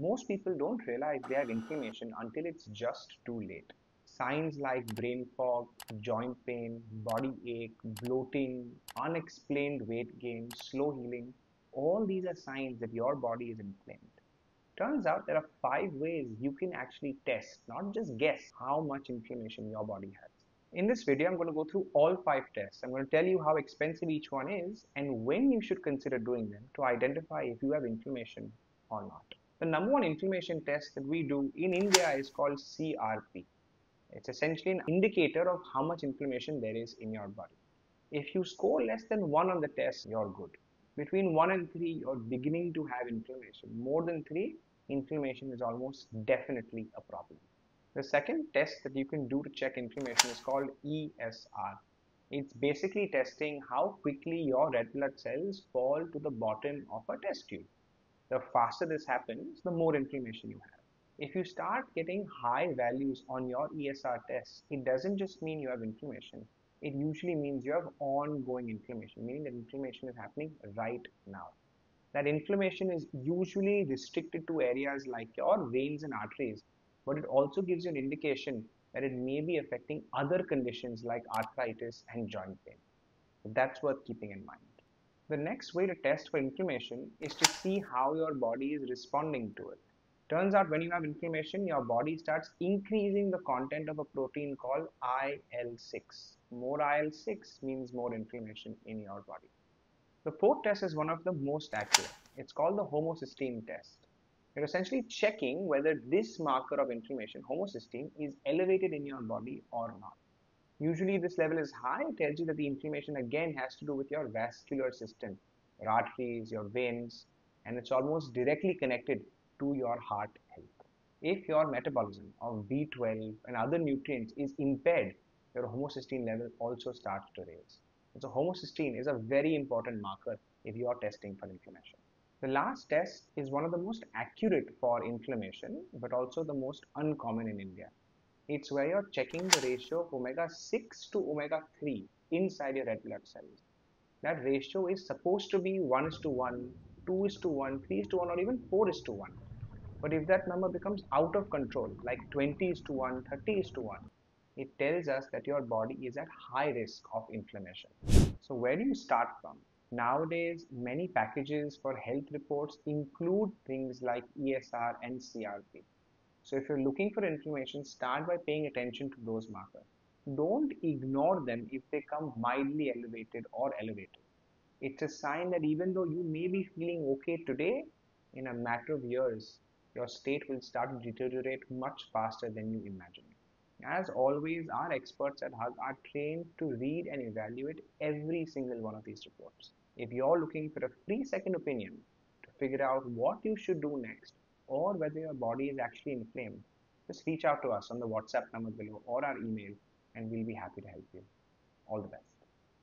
Most people don't realize they have inflammation until it's just too late. Signs like brain fog, joint pain, body ache, bloating, unexplained weight gain, slow healing, all these are signs that your body is inflamed. Turns out there are five ways you can actually test, not just guess, how much inflammation your body has. In this video, I'm going to go through all five tests. I'm going to tell you how expensive each one is and when you should consider doing them to identify if you have inflammation or not. The number one inflammation test that we do in India is called CRP. It's essentially an indicator of how much inflammation there is in your body. If you score less than 1 on the test, you're good. Between 1 and 3, you're beginning to have inflammation. More than 3, inflammation is almost definitely a problem. The second test that you can do to check inflammation is called ESR. It's basically testing how quickly your red blood cells fall to the bottom of a test tube. The faster this happens, the more inflammation you have. If you start getting high values on your ESR test, it doesn't just mean you have inflammation. It usually means you have ongoing inflammation, meaning that inflammation is happening right now. That inflammation is usually restricted to areas like your veins and arteries but it also gives you an indication that it may be affecting other conditions like arthritis and joint pain. That's worth keeping in mind. The next way to test for inflammation is to see how your body is responding to it. Turns out when you have inflammation, your body starts increasing the content of a protein called IL-6. More IL-6 means more inflammation in your body. The fourth test is one of the most accurate. It's called the homocysteine test. You're essentially checking whether this marker of inflammation, homocysteine, is elevated in your body or not. Usually this level is high, it tells you that the inflammation again has to do with your vascular system, your arteries, your veins, and it's almost directly connected to your heart health. If your metabolism of B12 and other nutrients is impaired, your homocysteine level also starts to raise. So homocysteine is a very important marker if you are testing for inflammation. The last test is one of the most accurate for inflammation, but also the most uncommon in India. It's where you're checking the ratio of omega-6 to omega-3 inside your red blood cells. That ratio is supposed to be 1 is to 1, 2 is to 1, 3 is to 1, or even 4 is to 1. But if that number becomes out of control, like 20 is to 1, 30 is to 1, it tells us that your body is at high risk of inflammation. So where do you start from? Nowadays, many packages for health reports include things like ESR and CRP. So if you're looking for inflammation, start by paying attention to those markers. Don't ignore them if they come mildly elevated or elevated. It's a sign that even though you may be feeling okay today, in a matter of years, your state will start to deteriorate much faster than you imagine. As always, our experts at Hugg are trained to read and evaluate every single one of these reports. If you're looking for a free second opinion to figure out what you should do next or whether your body is actually inflamed, just reach out to us on the WhatsApp number below or our email and we'll be happy to help you. All the best.